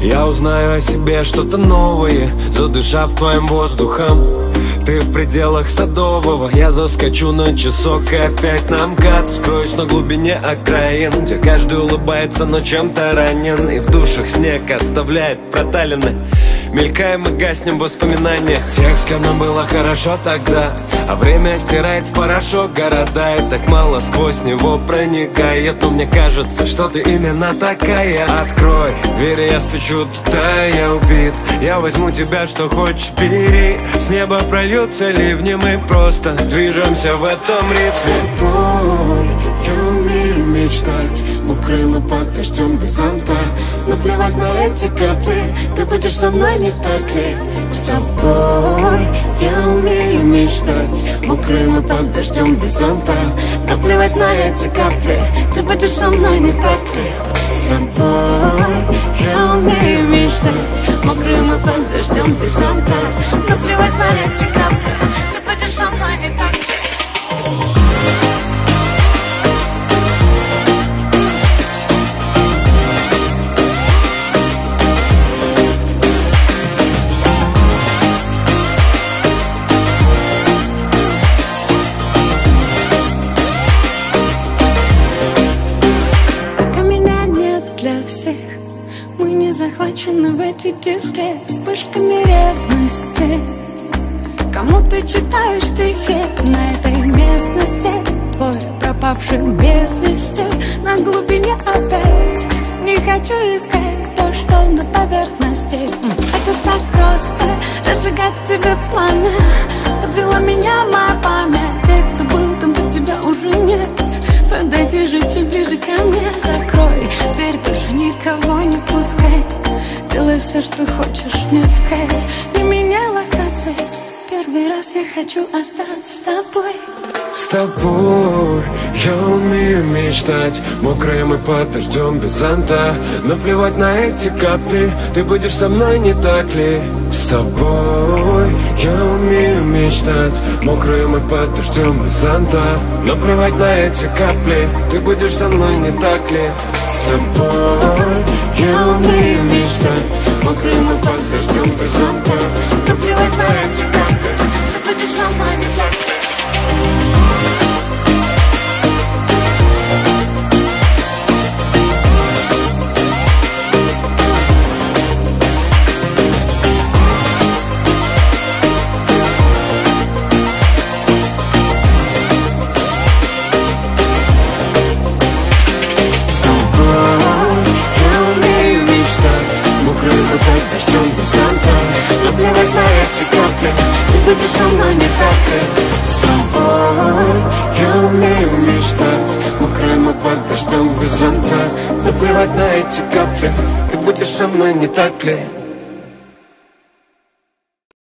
Я узнаю о себе что-то новое Задышав твоим воздухом. Ты в пределах Садового Я заскочу на часок и опять на МКАД Скроюсь на глубине окраин Где каждый улыбается, но чем-то ранен. И в душах снег оставляет проталины Мелькаем и гаснем воспоминания Тех, с кем нам было хорошо тогда А время стирает в порошок города. И так мало сквозь него проникает Но мне кажется, что ты именно такая. Открой двери, я стучу, туда я убит. Я возьму тебя, что хочешь, бери. С неба прольет льются ливни Мы просто движемся в этом ритме и под дождем без зонта Наплевать на эти капли. Ты будешь со мной, не так ли? С тобой. Я умею мечтать. Мокрым и под дождем без зонта Наплевать на эти капли. Ты будешь со мной, не так ли? С тобой. Я умею мечтать. Мокрым и под дождем без зонта Наплевать на эти капли. Ты будешь со мной, не так ли? Всех. Мы не захвачены в эти диски Вспышками ревности. Кому ты читаешь стихи на этой местности? Твой пропавший без вести На глубине опять. Не хочу искать то, что на поверхности. Это так просто Разжигать тебе пламя. Подвела меня моя память. Те, кто был Делай все, что хочешь, мне в кайф. Не меняй локации Первый раз я хочу остаться с тобой. С тобой я умею мечтать. Мокрым и под дождем без зонта. Наплевать на эти капли. Ты будешь со мной, не так ли? С тобой я умею мечтать. Мокрым и под дождем без зонта. Наплевать на эти капли. Ты будешь со мной, не так ли? С тобой я умею мечтать Мокрым и под дождем зонта и под дождем без зонта Наплевать на эти капли Ты будешь со мной, не так ли? С тобой я умею мечтать и под дождем без зонта Наплевать на эти капли Ты будешь со мной, не так ли?